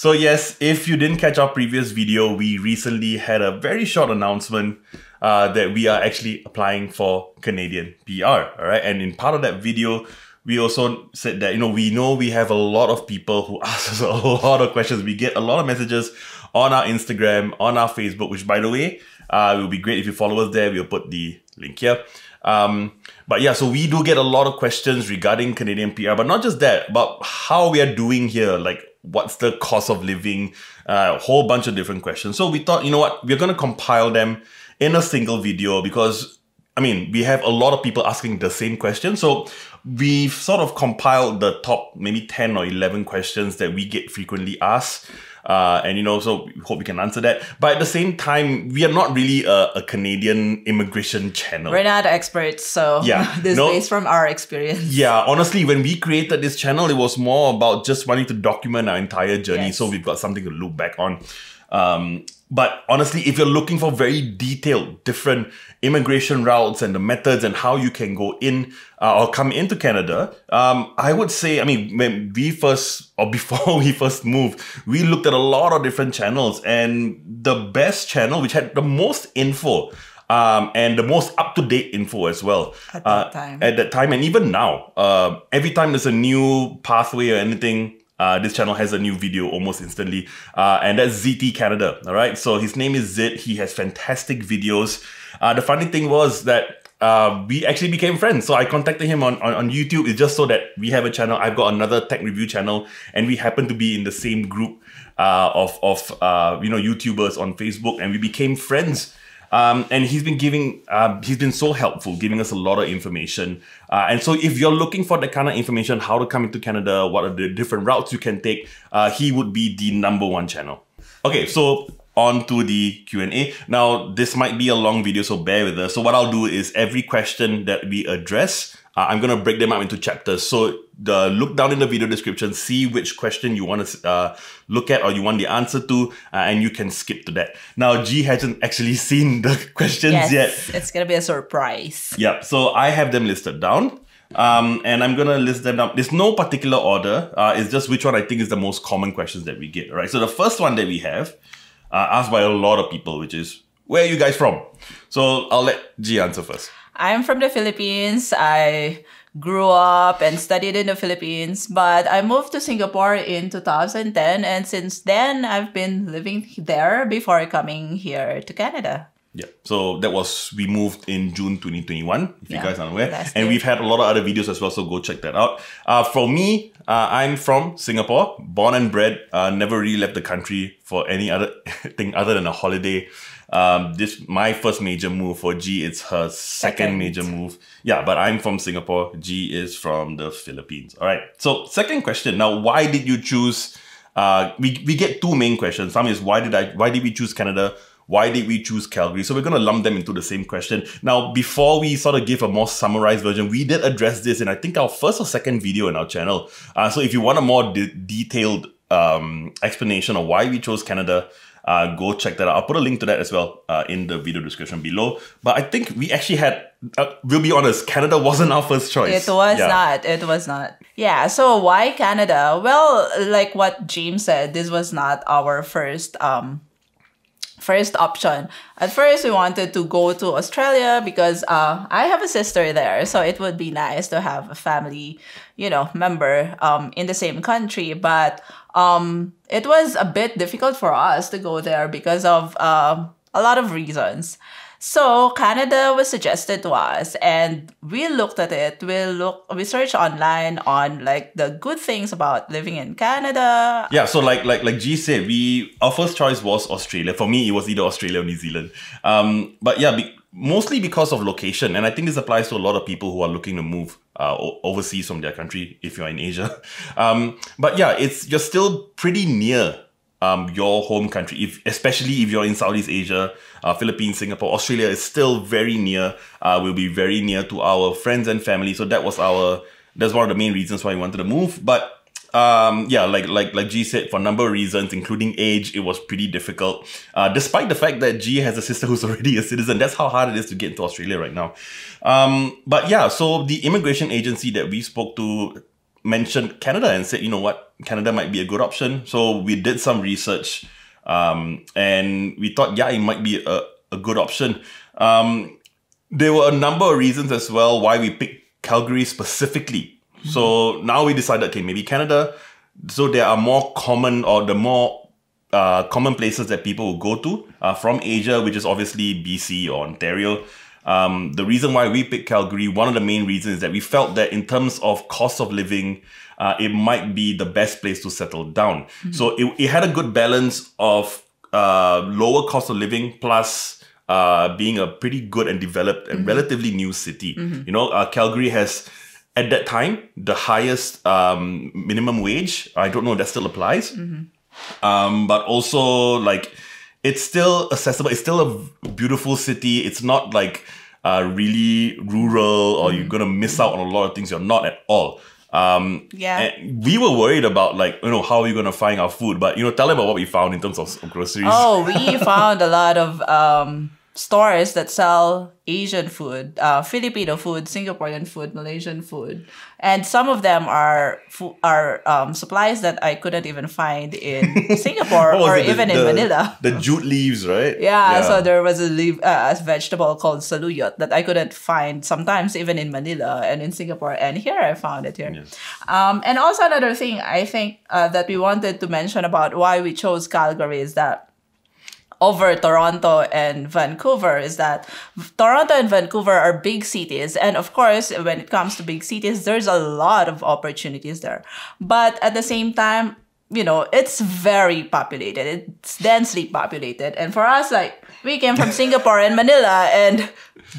So yes, if you didn't catch our previous video, we recently had a very short announcement uh, that we are actually applying for Canadian PR. All right, and in part of that video, we also said that you know we know we have a lot of people who ask us a lot of questions. We get a lot of messages on our Instagram, on our Facebook, which by the way, uh, it would be great if you follow us there. We'll put the link here. Um, but yeah, so we do get a lot of questions regarding Canadian PR, but not just that, but how we are doing here, like what's the cost of living, uh, a whole bunch of different questions. So we thought, you know what, we're going to compile them in a single video because I mean, we have a lot of people asking the same question. So we've sort of compiled the top maybe 10 or 11 questions that we get frequently asked. Uh, and you know, so hope we can answer that. But at the same time, we are not really a, a Canadian immigration channel. We're not experts, so Yeah, this no- is based from our experience. Yeah, honestly, when we created this channel, it was more about just wanting to document our entire journey Yes. so we've got something to look back on. Um, but honestly, if you're looking for very detailed, different immigration routes and the methods and how you can go in uh, or come into Canada, um, I would say, I mean, when we first or before we first moved, we looked at a lot of different channels, and the best channel, which had the most info. Um, and the most up-to-date info as well At uh, that time. at that time and even now uh, every time there's a new pathway or anything uh, this channel has a new video almost instantly. Uh, and that's ZT Canada all right so his name is Zid he has fantastic videos. Uh, the funny thing was that uh, we actually became friends. So I contacted him on, on, on YouTube. It's just so that we have a channel. I've got another tech review channel. And we happen to be in the same group uh, of, of uh, you know YouTubers on Facebook. And we became friends um, and he's been giving, uh, he's been so helpful, giving us a lot of information. Uh, and so if you're looking for that kind of information, how to come into Canada, what are the different routes you can take, uh, he would be the number one channel. Okay, so on to the Q&A. Now, this might be a long video, so bear with us. So what I'll do is every question that we address, uh, I'm going to break them up into chapters. So the look down in the video description, see which question you want to uh, look at or you want the answer to, uh, and you can skip to that. Now, G hasn't actually seen the questions Yes, yet. it's gonna be a surprise. Yep. So I have them listed down. Um, and I'm gonna list them down. There's no particular order. Uh, it's just which one I think is the most common questions that we get. Right. So the first one that we have, uh, asked by a lot of people, which is where are you guys from? So I'll let G answer first. I'm from the Philippines. I grew up and studied in the Philippines, but I moved to Singapore in 2010, and since then I've been living there before coming here to Canada. Yeah. So that was we moved in June 2021, if you guys aren't aware. And we've had a lot of other videos as well, so go check that out. Uh, for me, uh, I'm from Singapore, born and bred. Uh, never really left the country for any other thing other than a holiday. Um, this my first major move for G. It's her second, Second. major move. Yeah, but I'm from Singapore. G is from the Philippines. All right. So second question. Now, why did you choose? Uh, we we get two main questions. Some is why did I why did we choose Canada? Why did we choose Calgary? So we're going to lump them into the same question. Now, before we sort of give a more summarized version, we did address this in I think our first or second video in our channel. Uh, so if you want a more de- detailed um, explanation of why we chose Canada, uh, go check that out. I'll put a link to that as well uh, in the video description below. But I think we actually had, uh, we'll be honest, Canada wasn't our first choice. It was Yeah. not. It was not. Yeah. So why Canada? Well, like what James said, this was not our first um first option. At first, we wanted to go to Australia because uh, I have a sister there, so it would be nice to have a family, you know, member um in the same country. But um, it was a bit difficult for us to go there because of um a lot of reasons. So Canada was suggested to us, and we looked at it. We look, we searched online on like the good things about living in Canada. Yeah, so like like like G said, we our first choice was Australia. For me, it was either Australia or New Zealand. Um, but yeah, be, mostly because of location, and I think this applies to a lot of people who are looking to move uh, overseas from their country if you're in Asia. Um, but yeah, it's you're still pretty near um, your home country, if especially if you're in Southeast Asia, uh, Philippines, Singapore, Australia is still very near. Uh, will be very near to our friends and family. So that was our that's one of the main reasons why we wanted to move. But um, yeah, like like like G said, for a number of reasons, including age, it was pretty difficult. Uh, despite the fact that G has a sister who's already a citizen, that's how hard it is to get into Australia right now. Um, but yeah, so the immigration agency that we spoke to mentioned Canada and said, you know what, Canada might be a good option. So we did some research um, and we thought, yeah, it might be a, a good option. Um, there were a number of reasons as well why we picked Calgary specifically. So now we decided, okay, maybe Canada. So there are more common or the more uh, common places that people will go to uh, from Asia, which is obviously BC or Ontario. Um, the reason why we picked Calgary, one of the main reasons is that we felt that in terms of cost of living, uh, it might be the best place to settle down. So it, it had a good balance of uh, lower cost of living plus uh, being a pretty good and developed and relatively new city. You know, uh, Calgary has at that time the highest um, minimum wage. I don't know if that still applies, um, but also like it's still accessible. It's still a beautiful city. It's not like uh, really rural or you're gonna miss out on a lot of things. You're not at all. Um, Yeah. and we were worried about like you know how are we gonna find our food, but you know tell them about what we found in terms of, of groceries. Oh, we found a lot of um, stores that sell Asian food, uh, Filipino food, Singaporean food, Malaysian food, and some of them are are um, supplies that I couldn't even find in Singapore or it? The- even in the- Manila. The jute leaves, right? Yeah, so there was a leaf, uh, a vegetable called saluyot that I couldn't find sometimes even in Manila and in Singapore, and here I found it here. Um, and also another thing I think uh, that we wanted to mention about why we chose Calgary is that over Toronto and Vancouver is that Toronto and Vancouver are big cities. And of course, when it comes to big cities, there's a lot of opportunities there. But at the same time, you know, it's very populated. It's densely populated. And for us, like, we came from Singapore and Manila, and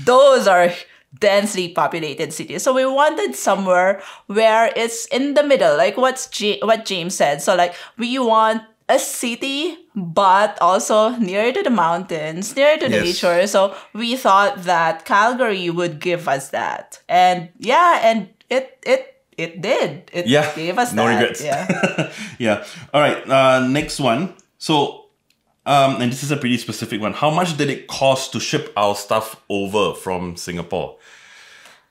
those are densely populated cities. So we wanted somewhere where it's in the middle, like what's what James said. So like we want a city, but also near to the mountains, near to Yes. nature. So we thought that Calgary would give us that. And yeah, and it it it did. It Yeah, gave us no that. regrets. Yeah. yeah. All right. Uh, next one. So, um, and this is a pretty specific one. How much did it cost to ship our stuff over from Singapore?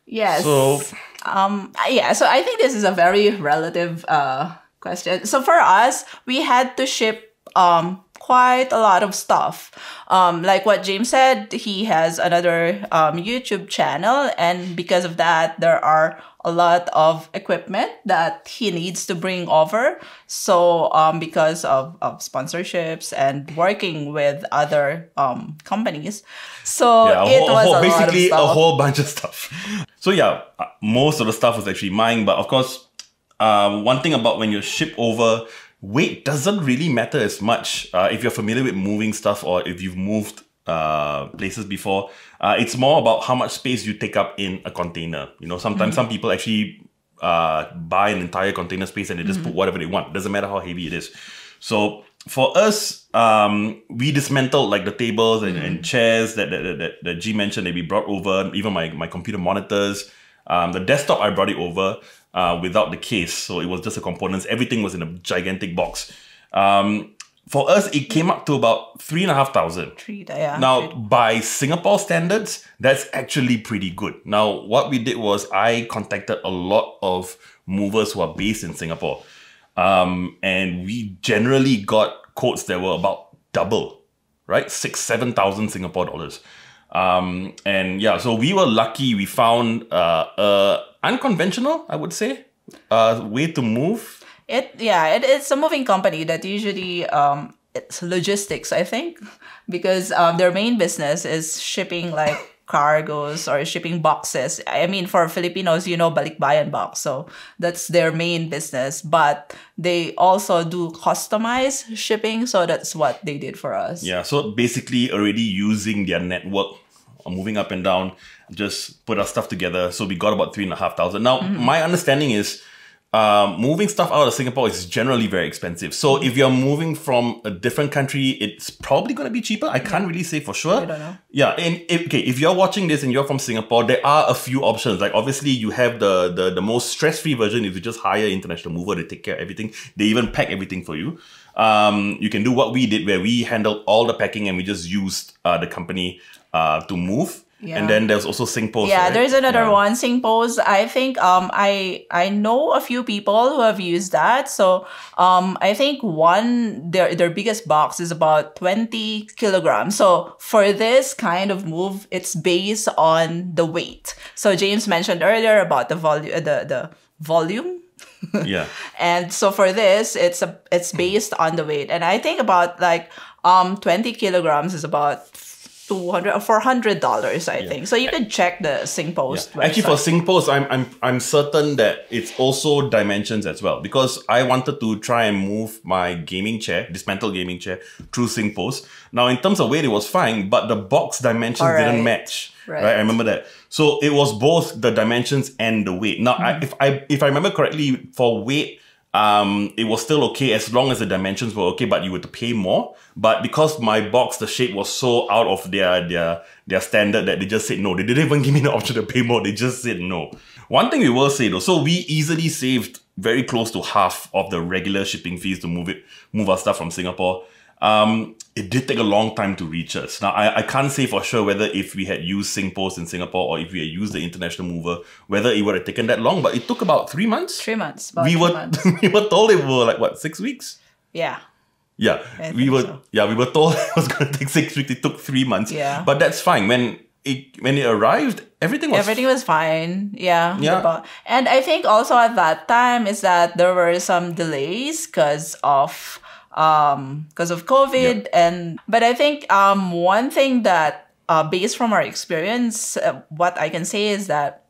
Yes. So, Um, yeah, so I think this is a very relative uh, question. So for us, we had to ship um, quite a lot of stuff. Um, like what James said, he has another um, YouTube channel, and because of that, there are a lot of equipment that he needs to bring over. So um, because of, of sponsorships and working with other um, companies, so yeah, it whole, was whole- a lot of basically a whole bunch of stuff. So yeah, uh, most of the stuff was actually mine, but of course, um, one thing about when you ship over, weight doesn't really matter as much. Uh, if you're familiar with moving stuff or if you've moved uh, places before, uh, it's more about how much space you take up in a container. You know, sometimes some people actually uh, buy an entire container space and they just put whatever they want. Doesn't matter how heavy it is. So for us, um, we dismantled like the tables and, and chairs that that, that that G mentioned that we brought over, even my, my computer monitors. Um, the desktop, I brought it over uh, without the case. So it was just the components. Everything was in a gigantic box. Um, for us, it came up to about three and a half thousand. Treat, yeah, Now, by Singapore standards, that's actually pretty good. Now, what we did was I contacted a lot of movers who are based in Singapore. Um, and we generally got quotes that were about double, right? Six, seven thousand Singapore dollars. Um, and yeah, so we were lucky. We found uh, a unconventional, I would say, uh, way to move. It yeah, it, it's a moving company that usually um it's logistics, I think, because um their main business is shipping like cargos or shipping boxes. I mean, for Filipinos, you know, balikbayan box, so that's their main business. But they also do customized shipping, so that's what they did for us. Yeah, so basically already using their network, uh, moving up and down, just put our stuff together. So we got about three and a half thousand. Now, my understanding is um, moving stuff out of Singapore is generally very expensive. So if you're moving from a different country, it's probably going to be cheaper. I can't really say for sure. I don't know. Yeah, and if, okay, if you're watching this and you're from Singapore, there are a few options. Like obviously, you have the the, the most stress free version is you just hire international mover to take care of everything. They even pack everything for you. Um, you can do what we did, where we handled all the packing and we just used uh, the company uh, to move. Yeah. And then there's also SingPost. Yeah, right? there's another Yeah. one, SingPost. I think um I I know a few people who have used that. So um I think one their their biggest box is about 20 kilograms. So for this kind of move, it's based on the weight. So James mentioned earlier about the volume the the volume yeah. and so for this it's a it's based on the weight and i think about like um 20 kilograms is about 200 or 400 dollars i think so you can check the SingPost website. Actually, for SingPost, I'm I'm I'm certain that it's also dimensions as well because I wanted to try and move my gaming chair, dismantle gaming chair, through SingPost. Now, in terms of weight, it was fine, but the box dimensions Alright. didn't match. Right. Right. I remember that. So it was both the dimensions and the weight. Now, Mm-hmm. I, if I if I remember correctly, for weight. Um, it was still okay as long as the dimensions were okay, but you to pay more. But because my box, the shape was so out of their their their standard that they just said no. They didn't even give me the option to pay more. They just said no. One thing we will say though, so we easily saved very close to half of the regular shipping fees to move it, move our stuff from Singapore. Um, it did take a long time to reach us. Now, I, I can't say for sure whether if we had used SingPost in Singapore or if we had used the international mover, whether it would have taken that long, but it took about three months. three months we were months. we were told it were like what six weeks. yeah Yeah, I we were so. yeah we were told it was going to take six weeks. It took three months. Yeah. but that's fine. When it when it arrived, everything was everything was fine yeah Yeah. and i think also at that time is that there were some delays because of um because of covid and but i think um one thing that uh based from our experience uh, what i can say is that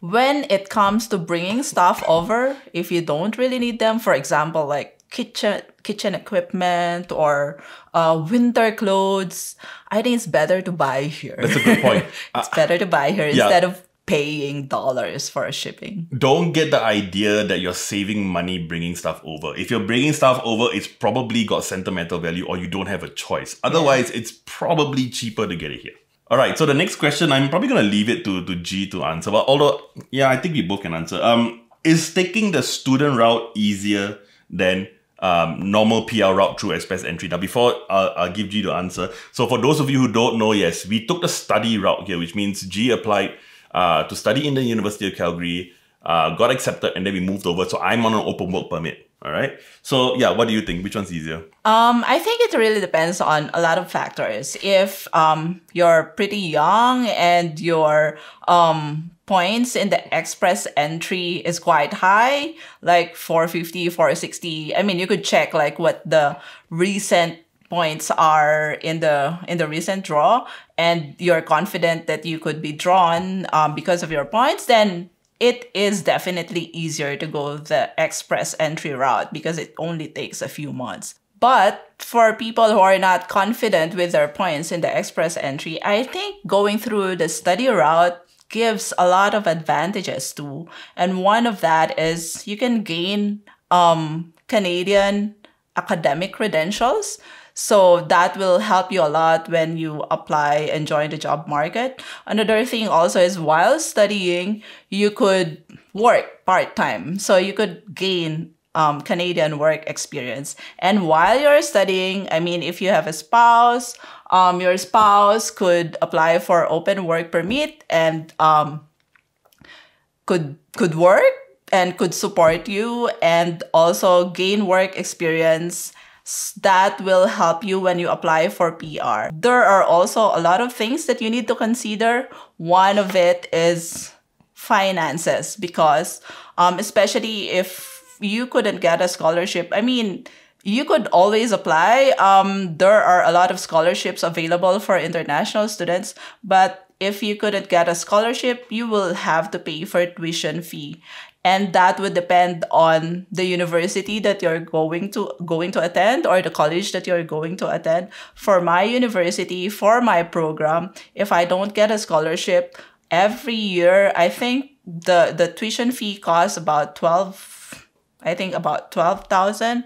when it comes to bringing stuff over if you don't really need them for example like kitchen kitchen equipment or uh, winter clothes i think it's better to buy here That's a good point. it's better to buy here yeah. instead of paying dollars for a shipping don't get the idea that you're saving money bringing stuff over. If you're bringing stuff over, it's probably got sentimental value or you don't have a choice. Otherwise, it's probably cheaper to get it here. All right, so the next question, I'm probably going to leave it to, to G to answer. But although, yeah, I think we both can answer. Um, is taking the student route easier than um, normal PR route through Express Entry? Now, before I'll, I'll give G to answer. So, for those of you who don't know, yes, we took the study route here, which means G applied uh, to study in the University of Calgary, uh, got accepted, and then we moved over. So I'm on an open work permit. All right. So yeah, what do you think? Which one's easier? Um, I think it really depends on a lot of factors. If um, you're pretty young and your um, points in the express entry is quite high, like 450, 460, I mean, you could check like what the recent points are in the in the recent draw and you're confident that you could be drawn um, because of your points then it is definitely easier to go the express entry route because it only takes a few months. But for people who are not confident with their points in the express entry, I think going through the study route gives a lot of advantages too. And one of that is you can gain um, Canadian academic credentials. So that will help you a lot when you apply and join the job market. Another thing also is while studying, you could work part time. So you could gain um, Canadian work experience. And while you're studying, I mean, if you have a spouse, um, your spouse could apply for open work permit and um, could could work and could support you and also gain work experience that will help you when you apply for PR. There are also a lot of things that you need to consider. One of it is finances because um, especially if you couldn't get a scholarship, I mean, you could always apply. Um, there are a lot of scholarships available for international students, but if you couldn't get a scholarship, you will have to pay for tuition fee and that would depend on the university that you're going to going to attend or the college that you're going to attend. For my university for my program if i don't get a scholarship every year i think the the tuition fee costs about 12 i think about 12000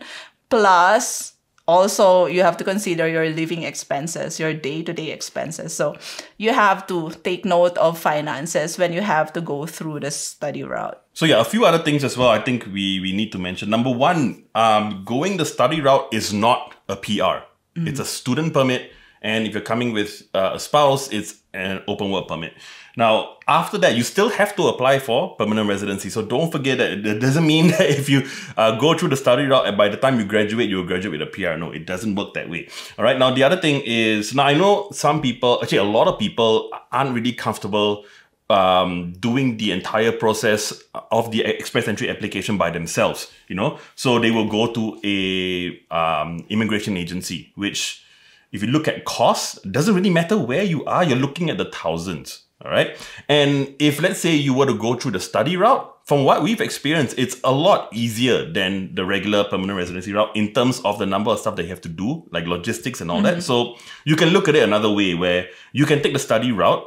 plus also you have to consider your living expenses your day-to-day expenses so you have to take note of finances when you have to go through the study route So yeah, a few other things as well. I think we we need to mention. Number one, um, going the study route is not a PR. It's a student permit, And if you're coming with uh, a spouse, it's an open work permit. Now, after that, you still have to apply for permanent residency. So don't forget that it doesn't mean that if you uh, go through the study route and by the time you graduate, you'll graduate with a PR. No, it doesn't work that way. All right. Now, the other thing is, now I know some people, actually, a lot of people aren't really comfortable um, doing the entire process of the express entry application by themselves, you know, so they will go to a um, immigration agency, which if you look at costs, doesn't really matter where you are, you're looking at the thousands. All right. And if let's say you were to go through the study route, from what we've experienced, it's a lot easier than the regular permanent residency route in terms of the number of stuff they have to do, like logistics and all mm-hmm. that. So you can look at it another way where you can take the study route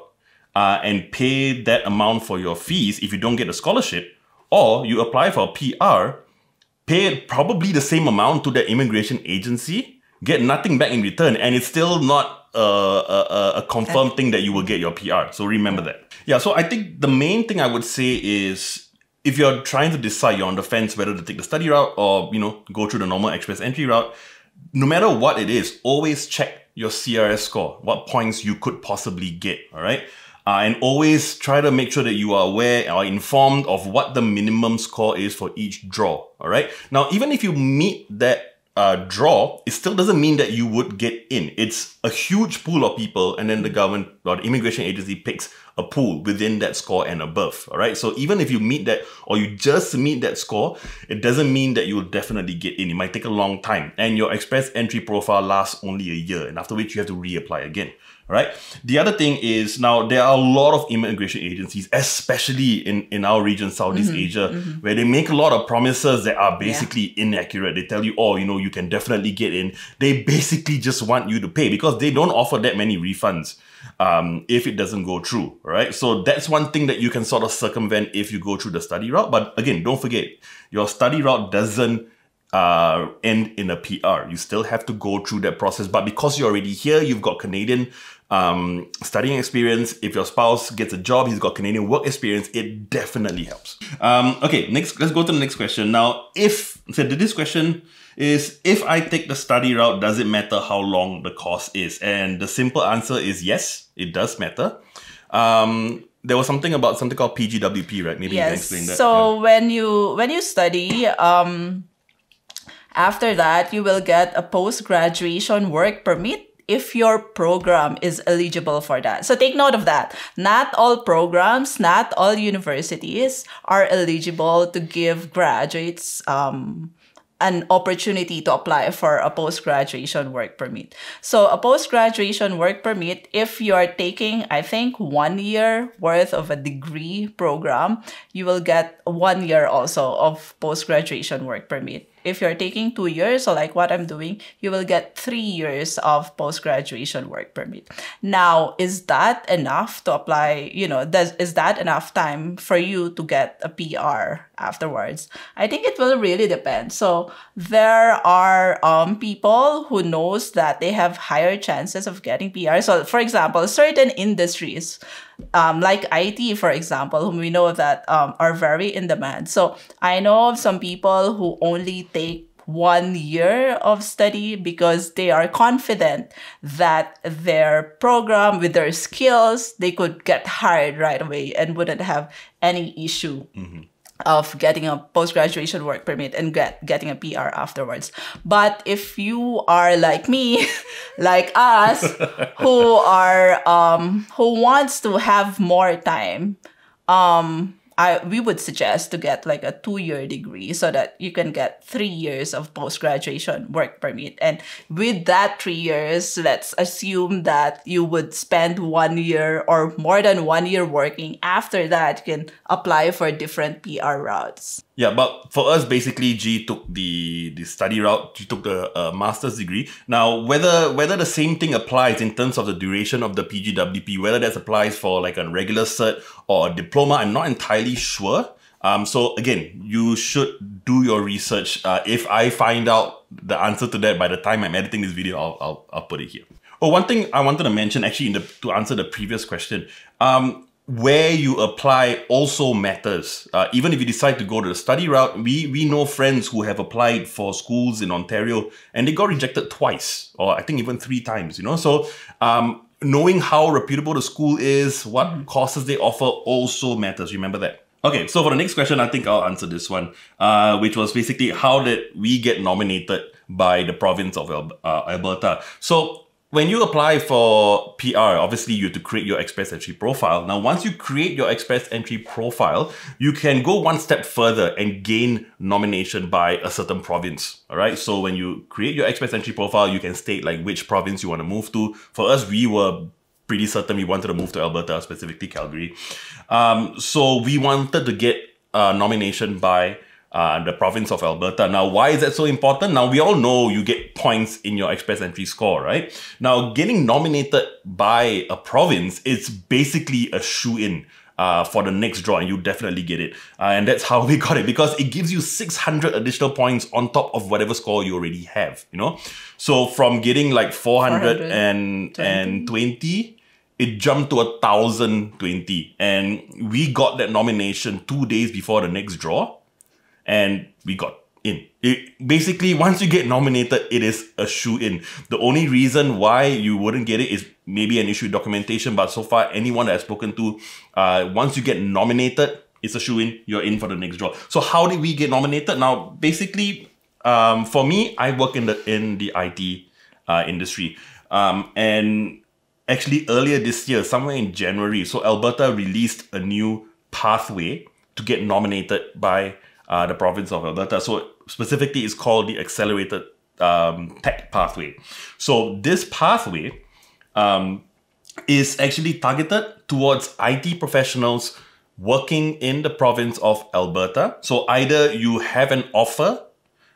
uh, and pay that amount for your fees if you don't get a scholarship, or you apply for a PR, pay probably the same amount to the immigration agency, get nothing back in return, and it's still not a, a, a confirmed thing that you will get your PR. So remember that. Yeah, so I think the main thing I would say is if you're trying to decide you're on the fence whether to take the study route or you know go through the normal express entry route, no matter what it is, always check your CRS score, what points you could possibly get. All right. Uh, and always try to make sure that you are aware or informed of what the minimum score is for each draw. All right. Now, even if you meet that uh, draw, it still doesn't mean that you would get in. It's a huge pool of people, and then the government or the immigration agency picks a pool within that score and above. All right. So even if you meet that or you just meet that score, it doesn't mean that you will definitely get in. It might take a long time, and your express entry profile lasts only a year, and after which you have to reapply again right? The other thing is now there are a lot of immigration agencies, especially in, in our region, Southeast mm-hmm, Asia, mm-hmm. where they make a lot of promises that are basically yeah. inaccurate. They tell you, oh, you know, you can definitely get in. They basically just want you to pay because they don't offer that many refunds um, if it doesn't go through, right? So that's one thing that you can sort of circumvent if you go through the study route. But again, don't forget, your study route doesn't uh, end in a PR. You still have to go through that process. But because you're already here, you've got Canadian um, studying experience. If your spouse gets a job, he's got Canadian work experience, it definitely helps. Um, okay, next, let's go to the next question. Now, if, so this question is, if I take the study route, does it matter how long the course is? And the simple answer is yes, it does matter. Um, there was something about something called PGWP, right? Maybe yes. you can explain that. So yeah. when you when you study, um, after that you will get a post graduation work permit if your program is eligible for that. So take note of that. Not all programs, not all universities are eligible to give graduates um, an opportunity to apply for a post-graduation work permit. So a post-graduation work permit, if you are taking, I think, one year worth of a degree program, you will get one year also of post-graduation work permit if you're taking two years, so like what I'm doing, you will get three years of post-graduation work permit. Now, is that enough to apply? You know, does is that enough time for you to get a PR afterwards? I think it will really depend. So there are um, people who knows that they have higher chances of getting PR. So for example, certain industries um, like IT, for example, whom we know that um, are very in demand. So I know of some people who only take one year of study because they are confident that their program with their skills they could get hired right away and wouldn't have any issue mm-hmm of getting a post graduation work permit and get getting a PR afterwards. But if you are like me, like us, who are um who wants to have more time, um I we would suggest to get like a two year degree so that you can get three years of post graduation work permit. And with that three years, let's assume that you would spend one year or more than one year working. After that, you can apply for different PR routes. Yeah, but for us, basically, G took the the study route. She took the uh, master's degree. Now, whether whether the same thing applies in terms of the duration of the PGWP, whether that applies for like a regular cert or a diploma, I'm not entirely sure. Um, so again, you should do your research. Uh, if I find out the answer to that by the time I'm editing this video, I'll I'll, I'll put it here. Oh, one thing I wanted to mention actually in the to answer the previous question. Um, where you apply also matters. Uh, even if you decide to go to the study route, we we know friends who have applied for schools in Ontario and they got rejected twice, or I think even three times. You know, so um, knowing how reputable the school is, what courses they offer, also matters. Remember that. Okay, so for the next question, I think I'll answer this one, uh, which was basically how did we get nominated by the province of uh, Alberta? So when you apply for PR, obviously you have to create your Express Entry profile. Now, once you create your Express Entry profile, you can go one step further and gain nomination by a certain province. All right. So when you create your Express Entry profile, you can state like which province you want to move to. For us, we were pretty certain we wanted to move to Alberta, specifically Calgary. Um, so we wanted to get a nomination by uh, the province of Alberta. Now, why is that so important? Now, we all know you get points in your express entry score, right? Now, getting nominated by a province, it's basically a shoe in. Uh, for the next draw, and you definitely get it. Uh, and that's how we got it because it gives you 600 additional points on top of whatever score you already have, you know? So from getting like 420, it jumped to a 1020. And we got that nomination two days before the next draw and we got in. It, basically, once you get nominated, it is a shoe in. The only reason why you wouldn't get it is maybe an issue with documentation, but so far, anyone that I've spoken to, uh, once you get nominated, it's a shoe in, you're in for the next draw. So, how did we get nominated? Now, basically, um, for me, I work in the in the IT uh, industry, um, and actually earlier this year, somewhere in January, so Alberta released a new pathway to get nominated by uh, the province of Alberta. So specifically, it's called the Accelerated um, Tech Pathway. So this pathway um, is actually targeted towards IT professionals working in the province of Alberta. So either you have an offer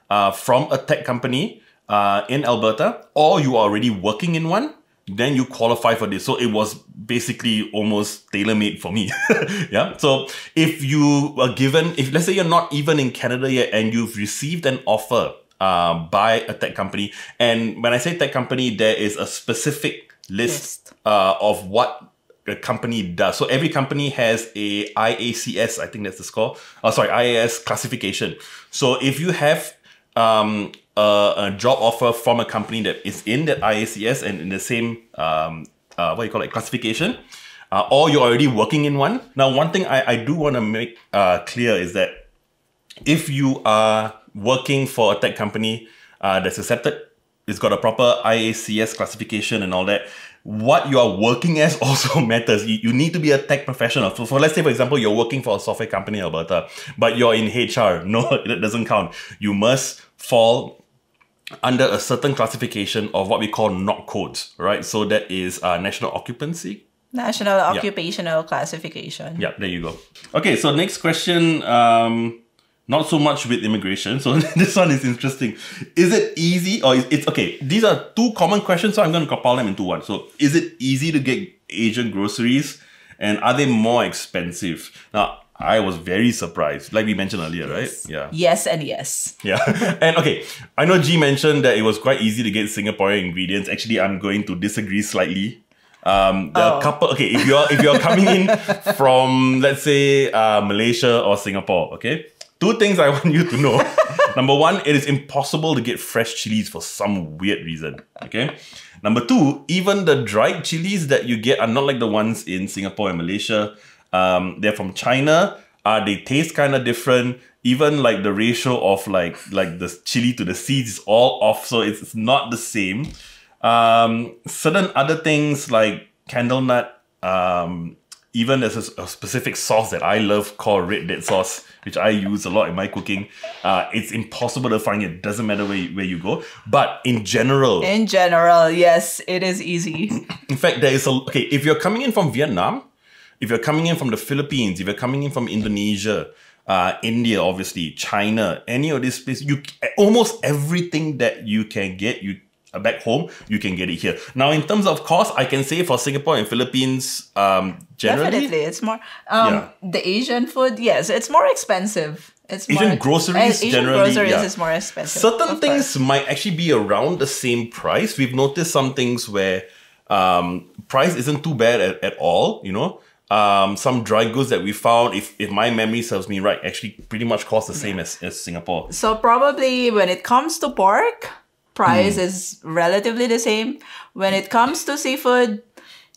uh, from a tech company uh, in Alberta, or you are already working in one then you qualify for this. So it was basically almost tailor made for me. yeah. So if you are given, if let's say you're not even in Canada yet and you've received an offer uh, by a tech company, and when I say tech company, there is a specific list, List. Uh, of what the company does. So every company has a IACS, I think that's the score. Oh, sorry, IAS classification. So if you have um, a, a job offer from a company that is in that IACS and in the same um, uh, what you call it classification, uh, or you're already working in one. Now, one thing I, I do want to make uh, clear is that if you are working for a tech company uh, that's accepted, it's got a proper IACS classification and all that. What you are working as also matters. You, you need to be a tech professional. So, for let's say, for example, you're working for a software company Alberta, but you're in HR. No, that doesn't count. You must fall under a certain classification of what we call NOC codes, right? So that is uh, national occupancy. National Occupational Classification. Yeah, there you go. Okay, so next question. Um, not so much with immigration. So this one is interesting. Is it easy or is it's okay? These are two common questions, so I'm going to compile them into one. So is it easy to get Asian groceries, and are they more expensive? Now I was very surprised, like we mentioned earlier, right? Yeah. Yes and yes. Yeah. and okay, I know G mentioned that it was quite easy to get Singaporean ingredients. Actually, I'm going to disagree slightly. Um, a Oh. couple. Okay, if you're if you're coming in from let's say uh, Malaysia or Singapore, okay, two things I want you to know. Number one, it is impossible to get fresh chilies for some weird reason. Okay. Number two, even the dried chilies that you get are not like the ones in Singapore and Malaysia. Um, they're from China. Uh, they taste kind of different. Even like the ratio of like like the chili to the seeds is all off, so it's, it's not the same. Um, certain other things like candle nut, um, even there's a, a specific sauce that I love called red dead sauce, which I use a lot in my cooking. Uh, it's impossible to find it. Doesn't matter where you, where you go. But in general, In general, yes, it is easy. in fact, there is a okay. If you're coming in from Vietnam, if you're coming in from the Philippines, if you're coming in from Indonesia, uh, India, obviously, China, any of these places, you almost everything that you can get, you uh, back home, you can get it here. Now, in terms of cost, I can say for Singapore and Philippines, um, generally, Definitely, it's more. Um, Yeah. The Asian food, yes, it's more expensive. It's Asian more, groceries Asian generally, groceries yeah. is more expensive. certain things course. might actually be around the same price. We've noticed some things where um, price isn't too bad at, at all, you know. Um, some dry goods that we found, if, if my memory serves me right, actually pretty much cost the same as, as Singapore. So probably when it comes to pork, price is relatively the same. When it comes to seafood,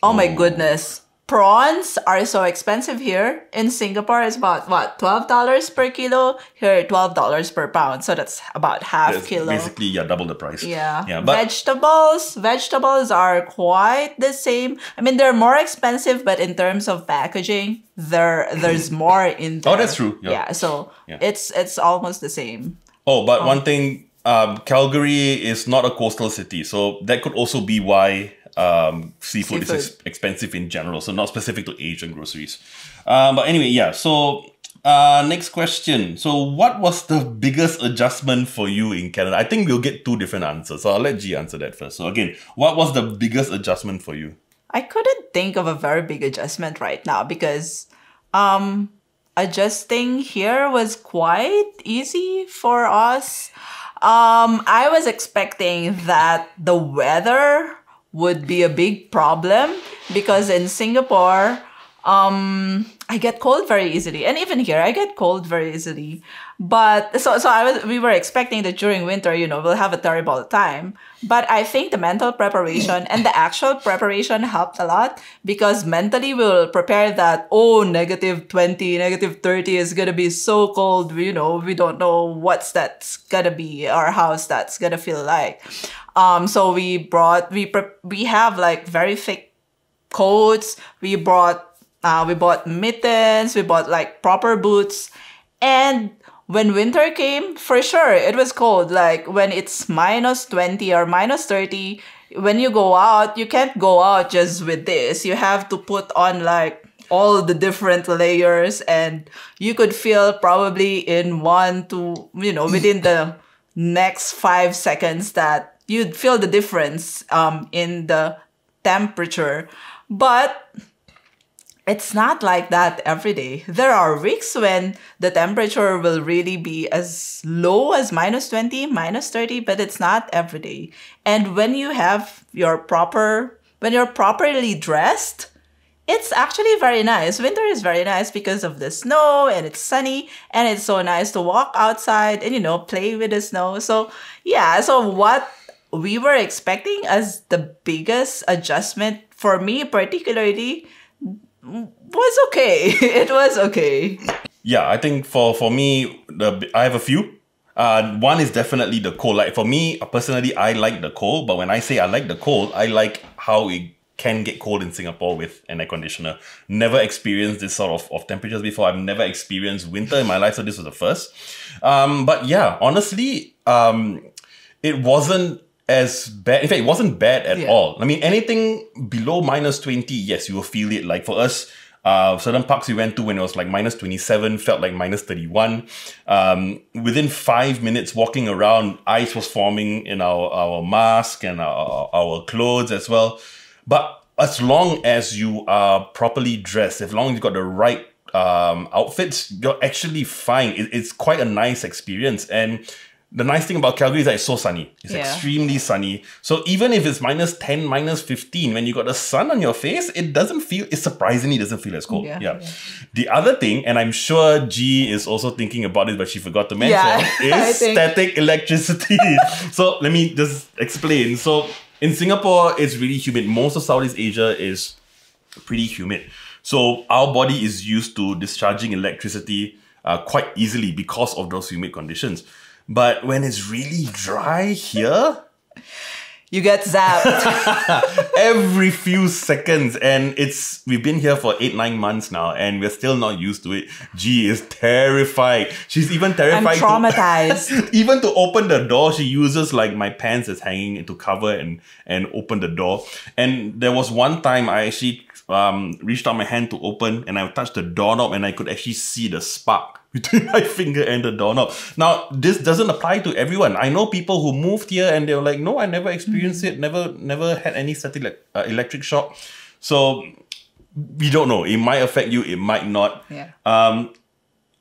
oh my goodness. Prawns are so expensive here. In Singapore, it's about what, twelve dollars per kilo? Here twelve dollars per pound. So that's about half That's kilo. basically yeah, double the price. Yeah. Yeah. But vegetables, vegetables are quite the same. I mean, they're more expensive, but in terms of packaging, there there's more in there. Oh, that's true. Yeah. Yeah. so Yeah. it's it's almost the same. Oh, but one thing, um, Calgary is not a coastal city, so that could also be why um, seafood, is ex- expensive in general. So not specific to Asian groceries. Um, but anyway, yeah. So uh, next question. So what was the biggest adjustment for you in Canada? I think we'll get two different answers. So I'll let G answer that first. So again, what was the biggest adjustment for you? I couldn't think of a very big adjustment right now because um adjusting here was quite easy for us. Um I was expecting that the weather would be a big problem because in Singapore um I get cold very easily. And even here I get cold very easily. But so so I was we were expecting that during winter you know we'll have a terrible time. But I think the mental preparation and the actual preparation helped a lot because mentally we will prepare that oh negative 20 negative 30 is gonna be so cold. You know we don't know what's that's gonna be or how's that's gonna feel like um so we brought we we have like very thick coats. We brought uh, we bought mittens. We bought like proper boots. And when winter came, for sure it was cold. Like when it's minus twenty or minus thirty, when you go out, you can't go out just with this. You have to put on like all the different layers, and you could feel probably in one to you know within the next five seconds that you'd feel the difference um, in the temperature. But it's not like that every day. There are weeks when the temperature will really be as low as minus 20, minus 30, but it's not every day. And when you have your proper, when you're properly dressed, it's actually very nice. Winter is very nice because of the snow and it's sunny and it's so nice to walk outside and you know play with the snow. So yeah, so what we were expecting as the biggest adjustment for me particularly was okay. it was okay. Yeah, I think for for me, the I have a few. Uh, one is definitely the cold. Like for me personally, I like the cold. But when I say I like the cold, I like how it can get cold in Singapore with an air conditioner. Never experienced this sort of, of temperatures before. I've never experienced winter in my life, so this was the first. Um, but yeah, honestly, um, it wasn't as bad. In fact, it wasn't bad at Yeah. all. I mean, anything below minus 20, yes, you will feel it. Like for us, uh, certain parks we went to when it was like minus 27 felt like minus 31. Um, within five minutes walking around, ice was forming in our, our mask and our, our clothes as well. But as long as you are properly dressed, as long as you got the right um, outfits, you're actually fine. It, it's quite a nice experience. And the nice thing about Calgary is that it's so sunny. It's Yeah. extremely sunny. So even if it's minus 10, minus 15, when you got the sun on your face, it doesn't feel, it surprisingly doesn't feel as cold. Yeah, Yeah. yeah. The other thing, and I'm sure G is also thinking about it, but she forgot to mention, is static electricity. so let me just explain. So in Singapore, it's really humid. Most of Southeast Asia is pretty humid. So our body is used to discharging electricity uh, quite easily because of those humid conditions. But when it's really dry here, You get zapped. every few seconds, and it's we've been here for eight nine months now, and we're still not used to it. G is terrified. She's even terrified I'm terrified. to- traumatized. even to open the door, she uses like my pants as hanging to cover and and open the door. And there was one time I actually um reached out my hand to open, and I touched the doorknob, and I could actually see the spark between my finger and the doorknob. Now this doesn't apply to everyone. I know people who moved here and they were like, no, I never experienced it, never never had any static uh, electric shock. So we don't know. It might affect you. It might not. Yeah. Um,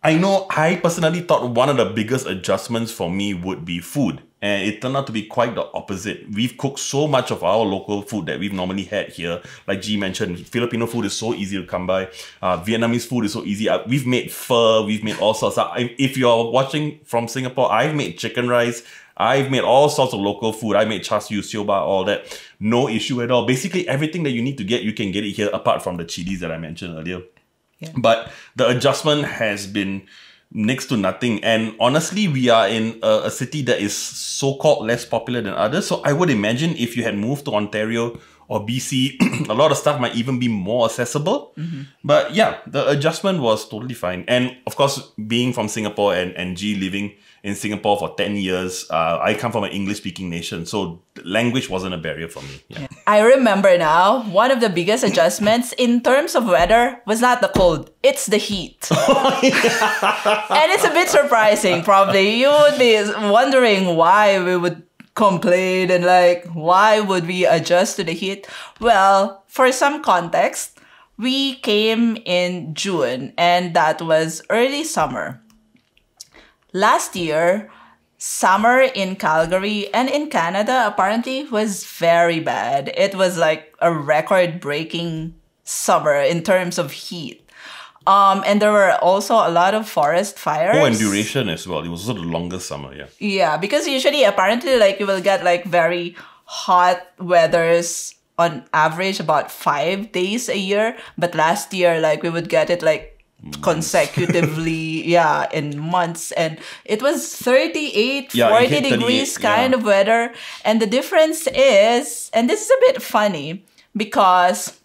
I know I personally thought one of the biggest adjustments for me would be food. And it turned out to be quite the opposite. We've cooked so much of our local food that we've normally had here. Like G mentioned, Filipino food is so easy to come by. Uh, Vietnamese food is so easy. Uh, we've made pho, we've made all sorts. Of, if you're watching from Singapore, I've made chicken rice. I've made all sorts of local food. I made char siu, sioba, all that. No issue at all. Basically, everything that you need to get, you can get it here apart from the chilies that I mentioned earlier. Yeah. But the adjustment has been next to nothing. And honestly, we are in a, a city that is so called less popular than others. So I would imagine if you had moved to Ontario or BC, a lot of stuff might even be more accessible. Mm-hmm. But yeah, the adjustment was totally fine. And of course, being from Singapore and, and G living in Singapore for 10 years, uh, I come from an English speaking nation. So language wasn't a barrier for me. Yeah. I remember now, one of the biggest adjustments in terms of weather was not the cold, it's the heat. and it's a bit surprising, probably. You would be wondering why we would complain and like, why would we adjust to the heat? Well, for some context, we came in June and that was early summer. Last year, summer in Calgary and in Canada apparently was very bad. It was like a record breaking summer in terms of heat. Um, and there were also a lot of forest fires. Oh, and duration as well. It was also the longest summer, yeah. Yeah, because usually apparently like you will get like very hot weathers on average about five days a year. But last year like we would get it like consecutively yeah in months and it was 38 Yeah, 40 38, degrees kind yeah. of weather and the difference is and this is a bit funny because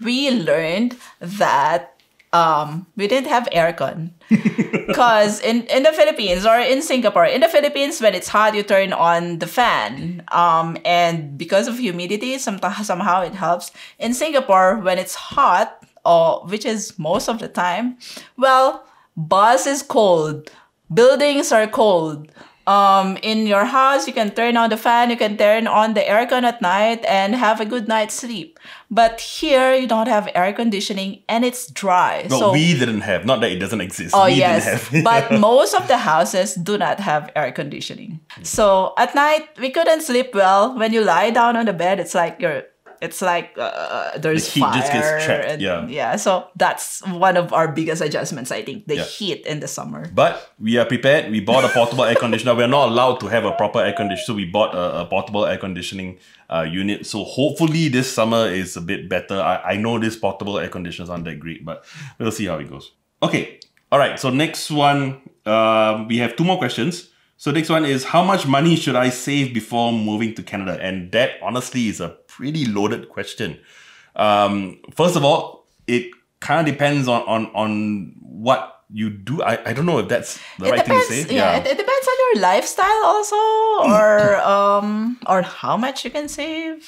we learned that um, we didn't have aircon because in, in the Philippines or in Singapore, in the Philippines, when it's hot, you turn on the fan. Um, and because of humidity, somehow, somehow it helps. In Singapore, when it's hot, or which is most of the time, well, bus is cold, buildings are cold. Um, in your house, you can turn on the fan, you can turn on the aircon at night and have a good night's sleep. But here, you don't have air conditioning and it's dry. But so we didn't have, not that it doesn't exist. Oh we yes, didn't have. but most of the houses do not have air conditioning. So at night we couldn't sleep well. When you lie down on the bed, it's like you're. It's like uh, there's The heat fire. just gets trapped, and, yeah. yeah. So that's one of our biggest adjustments. I think the Yeah. heat in the summer. But we are prepared. We bought a portable air conditioner. We're not allowed to have a proper air conditioner, so we bought a, a portable air conditioning uh, unit. So hopefully this summer is a bit better. I, I know these portable air conditioners aren't that great, but we'll see how it goes. Okay, all right. So next one, um, we have two more questions. So next one is how much money should I save before moving to Canada? And that honestly is a pretty loaded question. Um, first of all, it kind of depends on on on what you do. I, I don't know if that's the it right depends. thing to say. Yeah, It, it depends on your lifestyle also, or um, or how much you can save.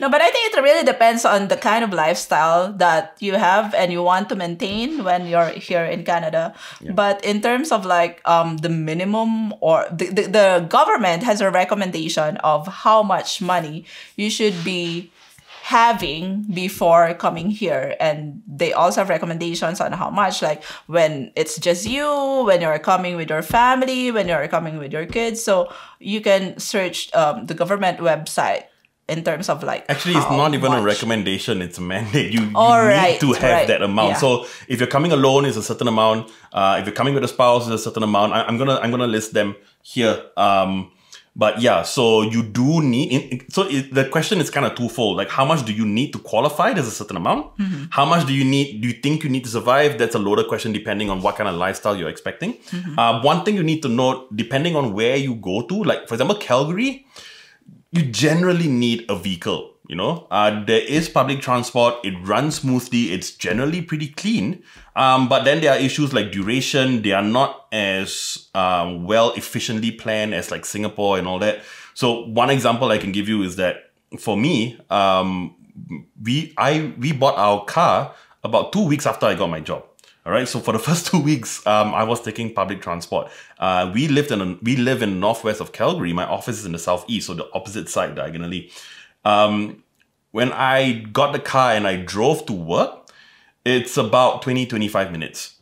No, but I think it really depends on the kind of lifestyle that you have and you want to maintain when you're here in Canada. But in terms of like um the minimum or the, the, the government has a recommendation of how much money you should be having before coming here. And they also have recommendations on how much like when it's just you when you're coming with your family when you're coming with your kids. So you can search um, the government website in terms of like Actually, it's not even a recommendation; it's a mandate. You, you Oh, need to have right, that amount. yeah. So if you're coming alone, it's a certain amount. Uh, if you're coming with a spouse, it's a certain amount. I, I'm gonna I'm gonna list them here. Um, but yeah, so you do need. in- So it, the question is kind of twofold. Like, how much do you need to qualify? There's a certain amount. Mm-hmm. How much do you need? Do you think you need to survive? That's a loaded question, depending on what kind of lifestyle you're expecting. Mm-hmm. Uh, one thing you need to note, depending on where you go to, like for example, Calgary you generally need a vehicle. You know, uh, there is public transport. It runs smoothly. It's generally pretty clean. Um, but then there are issues like duration. They are not as um, well efficiently planned as like Singapore and all that. So one example I can give you is that for me, um, we I we bought our car about two weeks after I got my job. All right. So for the first two weeks, um, I was taking public transport. Uh, we lived in a, we live in northwest of Calgary. My office is in the southeast, so the opposite side diagonally. Um, when I got the car and I drove to work, it's about 20, 25 minutes.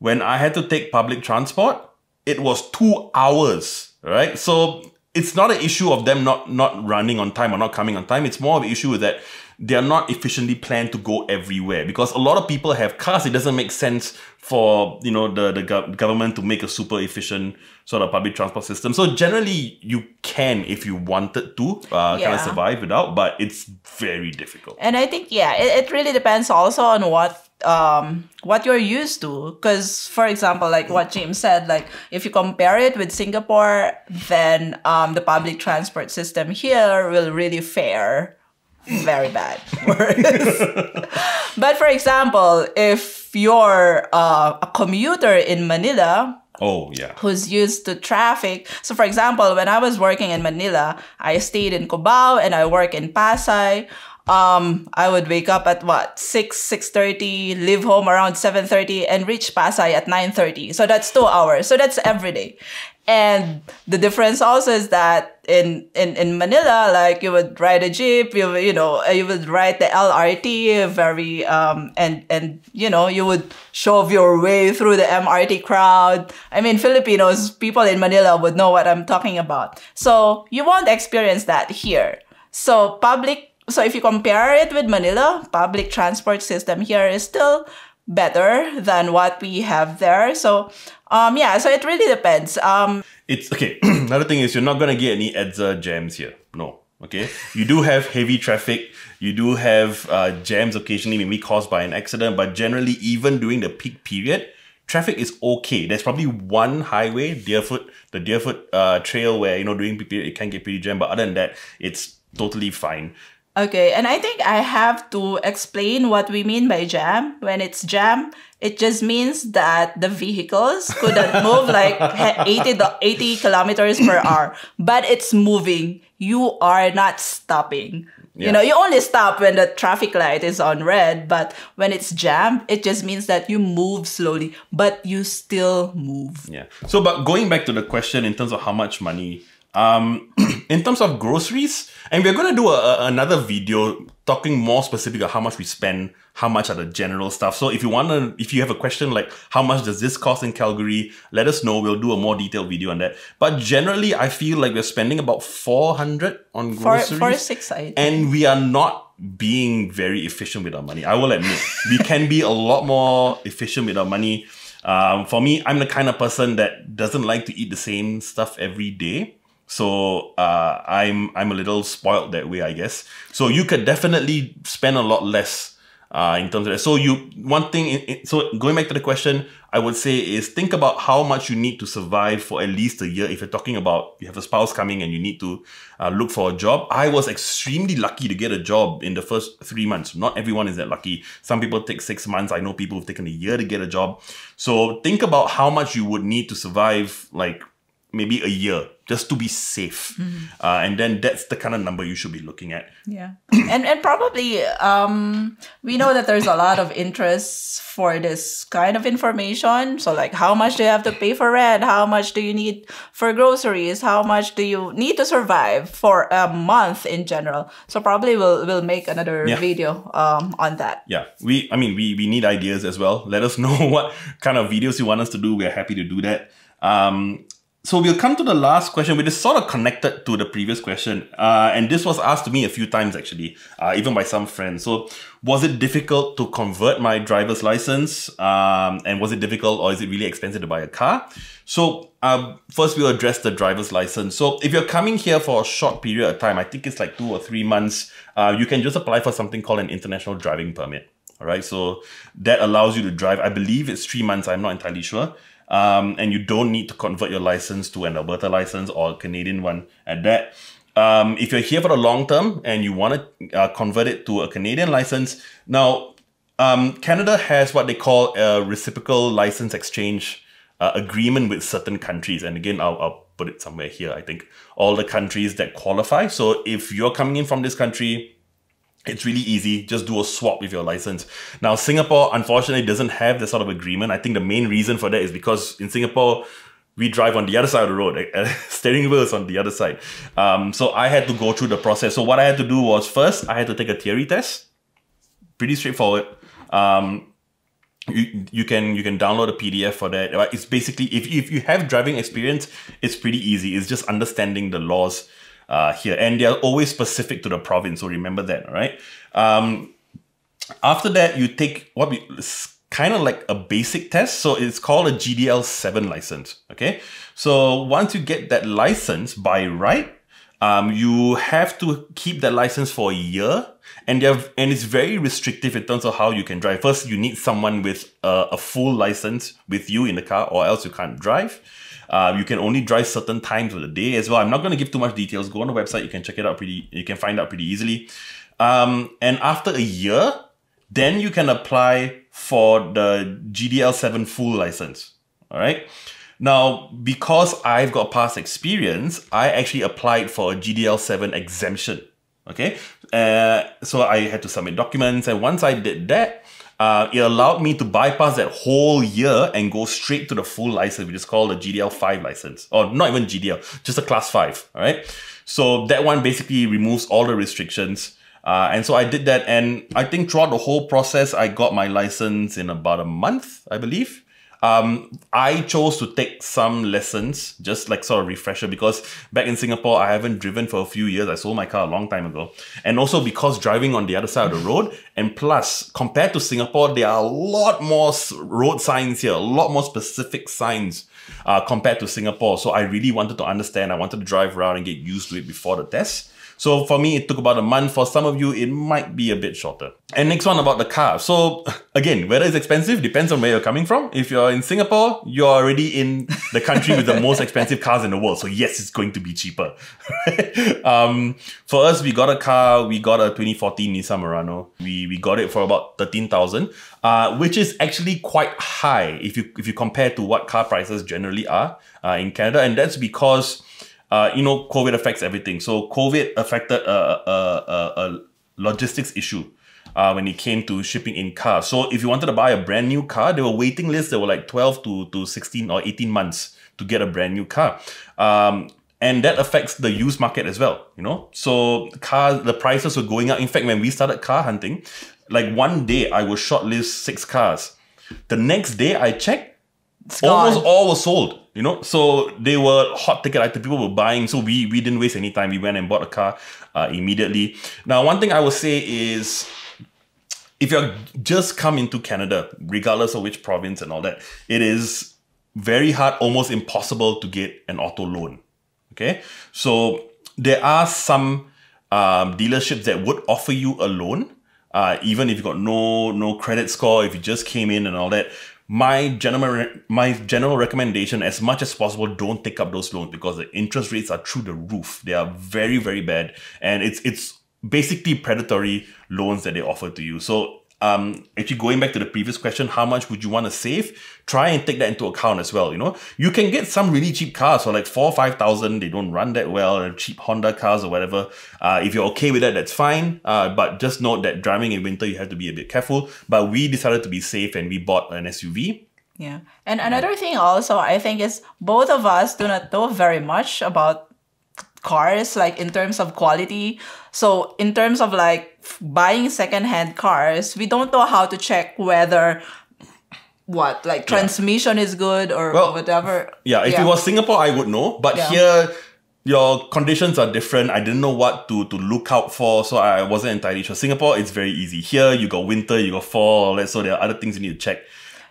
when I had to take public transport, it was two hours, right? So it's not an issue of them not not running on time or not coming on time. It's more of an issue that they are not efficiently planned to go everywhere because a lot of people have cars. It doesn't make sense for you know the the gov- government to make a super efficient sort of public transport system. So generally, you can if you wanted to uh, kind of survive without, but it's very difficult. And I think yeah, it, it really depends also on what um what you're used to. Because for example, like what James said, like if you compare it with Singapore, then um the public transport system here will really fare very bad. but for example, if you're uh, a commuter in Manila, Oh yeah. who's used to traffic. So for example, when I was working in Manila, I stayed in Cubao and I work in Pasay. Um, I would wake up at what six six thirty, leave home around seven thirty, and reach Pasay at nine thirty. So that's two hours. So that's every day. And the difference also is that in, in, in Manila, like you would ride a jeep, you you know you would ride the LRT very um and and you know you would shove your way through the MRT crowd. I mean Filipinos people in Manila would know what I'm talking about. So you won't experience that here. So public so if you compare it with Manila, public transport system here is still better than what we have there. So um yeah, so it really depends. Um It's okay. Another thing is you're not gonna get any EDSA jams here. No. Okay. You do have heavy traffic. You do have uh, jams occasionally, maybe caused by an accident, but generally, even during the peak period, traffic is okay. There's probably one highway, Deerfoot, the Deerfoot uh, Trail, where you know during peak period it can get pretty jammed, but other than that, it's totally fine. Okay, and I think I have to explain what we mean by jam. When it's jam, it just means that the vehicles couldn't move like 80, do- 80 kilometers per hour, but it's moving. You are not stopping. You know, you only stop when the traffic light is on red, but when it's jammed, it just means that you move slowly, but you still move. Yeah. So, but going back to the question in terms of how much money, um, in terms of groceries, and we're gonna do a, a- another video talking more specific of how much we spend, how much are the general stuff. So, if you wanna, if you have a question like how much does this cost in Calgary, let us know. We'll do a more detailed video on that. But generally, I feel like we're spending about four hundred on groceries, for six, I think. and we are not being very efficient with our money. I will admit, we can be a lot more efficient with our money. Um, for me, I'm the kind of person that doesn't like to eat the same stuff every day. So uh, I'm I'm a little spoiled that way, I guess. So you could definitely spend a lot less uh, in terms of that. So you one thing. In, so going back to the question, I would say is think about how much you need to survive for at least a year. If you're talking about you have a spouse coming and you need to uh, look for a job, I was extremely lucky to get a job in the first three months. Not everyone is that lucky. Some people take six months. I know people who've taken a year to get a job. So think about how much you would need to survive, like maybe a year just to be safe. Uh, and then that's the kind of number you should be looking at. Yeah. and and probably um we know that there's a lot of interest for this kind of information. So like how much do you have to pay for rent? How much do you need for groceries? How much do you need to survive for a month in general? So probably we'll we'll make another Yeah. video um on that. Yeah, we, I mean, we, we need ideas as well. Let us know what kind of videos you want us to do. We're happy to do that. Um, so we'll come to the last question, which is sort of connected to the previous question. Uh, and this was asked to me a few times actually, uh, even by some friends. So was it difficult to convert my driver's license? Um, and was it difficult or is it really expensive to buy a car? So um, first we'll address the driver's license. So if you're coming here for a short period of time, I think it's like two or three months, uh, you can just apply for something called an international driving permit. All right, so that allows you to drive. I believe it's three months. I'm not entirely sure. Um, and you don't need to convert your license to an Alberta license or a Canadian one at that. Um, if you're here for the long term and you want to uh, convert it to a Canadian license, now um, Canada has what they call a reciprocal license exchange uh, agreement with certain countries. And again, I'll, I'll put it somewhere here. I think all the countries that qualify. So if you're coming in from this country, it's really easy. Just do a swap with your license. Now, Singapore, unfortunately, doesn't have this sort of agreement. I think the main reason for that is because in Singapore, we drive on the other side of the road. Steering wheel is on the other side. Um, so I had to go through the process. So what I had to do was first, I had to take a theory test. Pretty straightforward. Um, you, you can you can download a PDF for that. It's basically if if you have driving experience, it's pretty easy. It's just understanding the laws uh, here, and they're always specific to the province. So remember that, right? Um, after that, you take what we kind of like a basic test. So it's called a GDL seven license. Okay, so once you get that license by right, um, you have to keep that license for a year and have, and it's very restrictive in terms of how you can drive. First, you need someone with a, a full license with you in the car, or else you can't drive. Uh, you can only drive certain times of the day as well. I'm not going to give too much details. Go on the website; you can check it out pretty. You can find out pretty easily. Um, and after a year, then you can apply for the GDL seven full license. All right. Now, because I've got past experience, I actually applied for a GDL7 exemption. Okay. Uh, so I had to submit documents. And once I did that, uh, it allowed me to bypass that whole year and go straight to the full license, which is called a GDL5 license. Or not even GDL, just a class 5. All right. So that one basically removes all the restrictions. Uh, and so I did that. And I think throughout the whole process, I got my license in about a month, I believe. Um, I chose to take some lessons, just like sort of refresher, because back in Singapore, I haven't driven for a few years. I sold my car a long time ago. And also because driving on the other side of the road, and plus, compared to Singapore, there are a lot more road signs here, a lot more specific signs uh, compared to Singapore. So I really wanted to understand. I wanted to drive around and get used to it before the test. So for me, it took about a month. For some of you, it might be a bit shorter. And next one about the car. So again, whether it's expensive depends on where you're coming from. If you're in Singapore, you're already in the country with the most expensive cars in the world. So yes, it's going to be cheaper. um, for us, we got a car. We got a 2014 Nissan Murano. We we got it for about 13,000, uh, which is actually quite high if you if you compare to what car prices generally are uh, in Canada, and that's because uh, you know, COVID affects everything. So COVID affected a, a, a, logistics issue uh, when it came to shipping in cars. So if you wanted to buy a brand new car, there were waiting lists that were like 12 to, to 16 or 18 months to get a brand new car. Um, and that affects the used market as well, you know? So cars, the prices were going up. In fact, when we started car hunting, like one day I would shortlist six cars. The next day I checked, almost all were sold you know? So they were hot ticket items people were buying so we we didn't waste any time. We went and bought a car uh, immediately. Now one thing i will say is if you're just come into canada regardless of which province and all that it is very hard almost impossible to get an auto loan okay? So there are some um, dealerships that would offer you a loan uh, even if you got no no credit score if you just came in and all that my general my general recommendation as much as possible don't take up those loans because the interest rates are through the roof. They are very very bad. And it's it's basically predatory loans that they offer to you. So um, actually going back to the previous question, how much would you want to save? Try and take that into account as well. You know, you can get some really cheap cars for like four, or five thousand. They don't run that well. Cheap Honda cars or whatever. Uh, if you're okay with that, that's fine. Uh, but just note that driving in winter, you have to be a bit careful. But we decided to be safe and we bought an SUV. Yeah, and another thing also I think is both of us do not know very much about cars like in terms of quality so in terms of like buying secondhand cars we don't know how to check whether what like transmission yeah. is good or well, whatever yeah if yeah. it was singapore i would know but yeah. here your conditions are different. I didn't know what to, to look out for, so I wasn't entirely sure. Singapore, it's very easy. Here, you got winter, you got fall, so there are other things you need to check.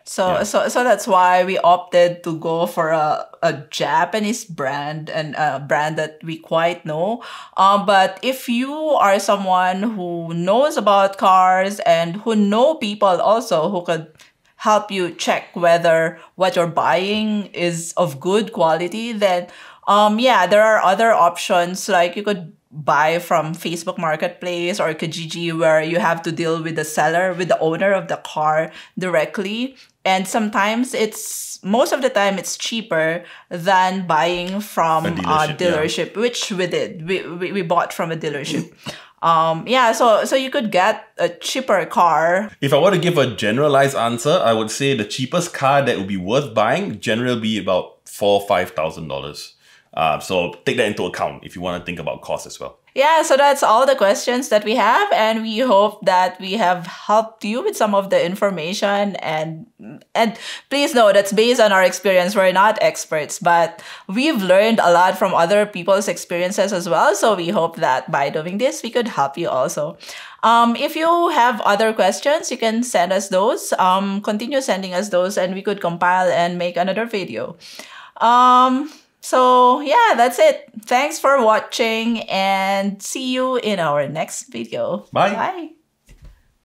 So yeah. so so that's why we opted to go for a, a Japanese brand and a brand that we quite know. Um, but if you are someone who knows about cars and who know people also who could help you check whether what you're buying is of good quality, then um yeah, there are other options like you could buy from Facebook Marketplace or Kijiji where you have to deal with the seller, with the owner of the car directly. And sometimes it's most of the time it's cheaper than buying from a dealership, a dealership yeah. which we did. We, we, we bought from a dealership. um yeah so so you could get a cheaper car if i were to give a generalized answer i would say the cheapest car that would be worth buying generally be about four five thousand dollars Uh, so take that into account if you want to think about cost as well. Yeah, so that's all the questions that we have, and we hope that we have helped you with some of the information. And and please know that's based on our experience. We're not experts, but we've learned a lot from other people's experiences as well. So we hope that by doing this, we could help you also. Um, if you have other questions, you can send us those. Um, continue sending us those, and we could compile and make another video. Um, so yeah, that's it. Thanks for watching and see you in our next video. Bye. Bye.